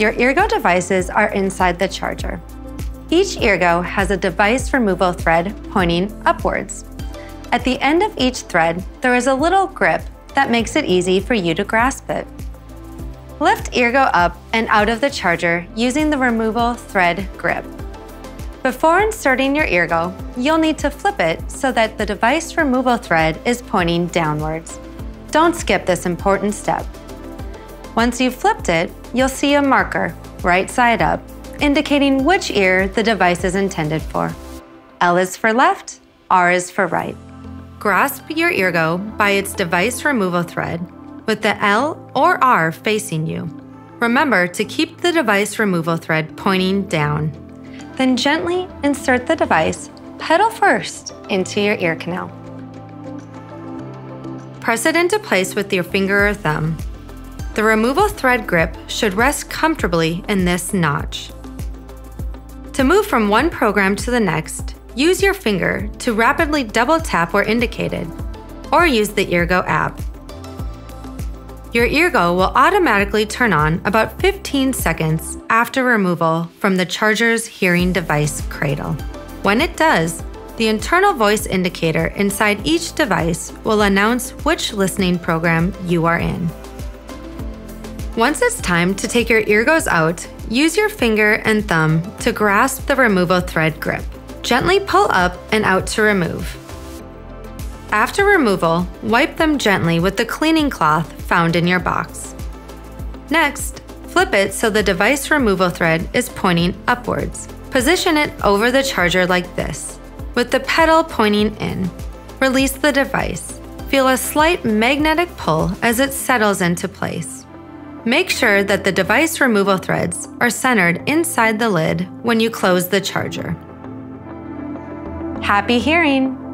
Your Eargo devices are inside the charger. Each Eargo has a device removal thread pointing upwards. At the end of each thread, there is a little grip that makes it easy for you to grasp it. Lift Eargo up and out of the charger using the removal thread grip. Before inserting your Eargo, you'll need to flip it so that the device removal thread is pointing downwards. Don't skip this important step. Once you've flipped it, you'll see a marker, right side up, indicating which ear the device is intended for. L is for left, R is for right. Grasp your Eargo by its device removal thread with the L or R facing you. Remember to keep the device removal thread pointing down. Then gently insert the device, petal first, into your ear canal. Press it into place with your finger or thumb the removal thread grip should rest comfortably in this notch. To move from one program to the next, use your finger to rapidly double tap where indicated, or use the Eargo app. Your Eargo will automatically turn on about 15 seconds after removal from the charger's hearing device cradle. When it does, the internal voice indicator inside each device will announce which listening program you are in. Once it's time to take your Eargos out, use your finger and thumb to grasp the removal thread grip. Gently pull up and out to remove. After removal, wipe them gently with the cleaning cloth found in your box. Next, flip it so the device removal thread is pointing upwards. Position it over the charger like this, with the petal pointing in. Release the device. Feel a slight magnetic pull as it settles into place. Make sure that the device removal threads are centered inside the lid when you close the charger. Happy hearing!